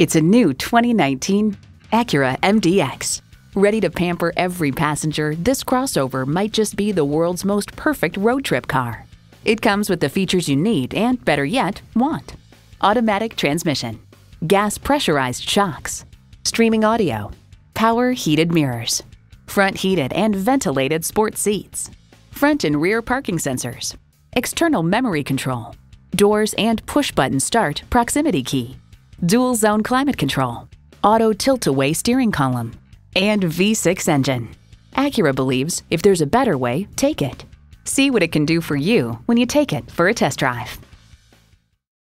It's a new 2019 Acura MDX. Ready to pamper every passenger, this crossover might just be the world's most perfect road trip car. It comes with the features you need and, better yet, want. Automatic transmission, gas pressurized shocks, streaming audio, power heated mirrors, front heated and ventilated sport seats, front and rear parking sensors, external memory control, doors and push button start proximity key, dual zone climate control, auto tilt away steering column, and V6 engine. Acura believes if there's a better way, take it. See what it can do for you when you take it for a test drive.